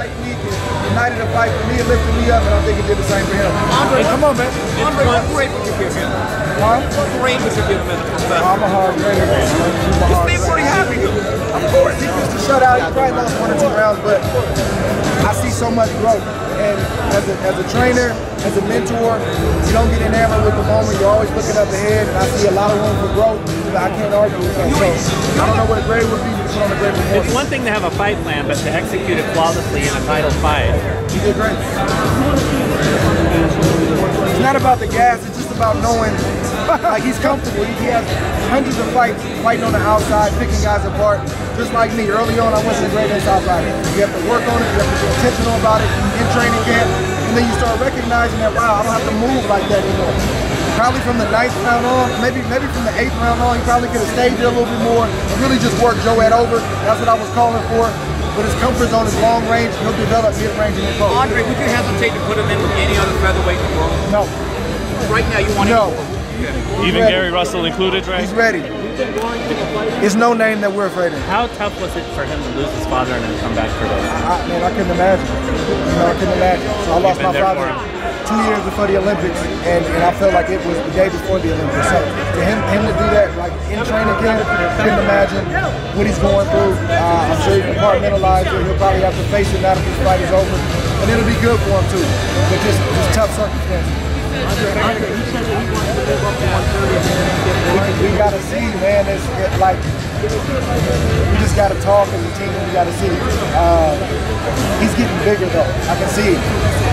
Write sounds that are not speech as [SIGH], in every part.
fight week and united a fight for me and lifted me up, and I think it did the same for him. Andre, come on, man. Andre, what grade would you give him? Huh? What grade would you give him as a professional? I'm a hard grader. man. I'm a He's hard been pretty happy. Of course, he used to shut out. He probably lost one or two rounds, but I see so much growth. And as a, as a trainer, as a mentor, you don't get enamored with the moment. You're always looking up ahead, and I see a lot of room for growth. I can't argue with that. So I don't know what a grade would be to put on a great performance. It's one thing to have a fight plan, but to execute it flawlessly in a title fight. He did great. It's not about the gas, it's just about knowing [LAUGHS] like he's comfortable. He has hundreds of fights fighting on the outside, picking guys apart. Just like me. Early on I wasn't a great inside fighter. You have to work on it, you have to be intentional about it in training camp, then you start recognizing that wow, I don't have to move like that anymore. Probably from the ninth round on, maybe maybe from the eighth round on, he probably could have stayed there a little bit more and really just worked Joet over. That's what I was calling for. But his comfort zone is long range. He'll develop mid range and close. Andre, would you hesitate to put him in with any other featherweight in the world? No, Right now, you want no. him. No. Even. Gary Russell included, right? He's ready. It's no name that we're afraid of. How tough was it for him to lose his father and then come back for this? I, man, I couldn't imagine. You know, I couldn't imagine. So I lost my father two years before the Olympics, and, and I felt like it was the day before the Olympics. So for him, him to do that, like in training camp, couldn't imagine what he's going through. Uh, I'm sure he compartmentalized it. He'll probably have to face it now that this fight is over, and it'll be good for him too. But just, just tough circumstances. We, gotta see, man. It's it, like we just gotta talk as a team we gotta see. Uh, he's getting bigger though. I can see it.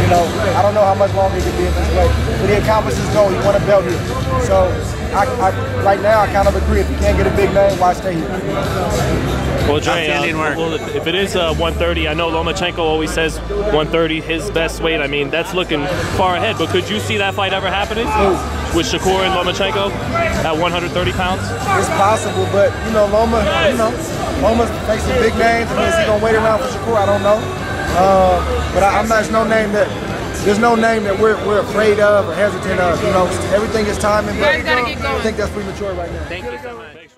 You know, I don't know how much longer he can be in this way, but he accomplished his goal. He won a belt here. So I, I, right now, I kind of agree. If you can't get a big name, why stay here? Well, Dre, uh, well, if if it is uh, 130, I know Lomachenko always says 130 his best weight. I mean, that's looking far ahead. But could you see that fight ever happening with Shakur and Lomachenko at 130 pounds? It's possible, but you know, Loma, you know, Loma's facing big names. I mean, is he gonna wait around for Shakur? I don't know. Uh, but I, I'm not. There's no name that. There's no name that we're, we're afraid of or hesitant of. You know, everything is timing. But guys gotta get going. I think that's premature right now. Thank you so much.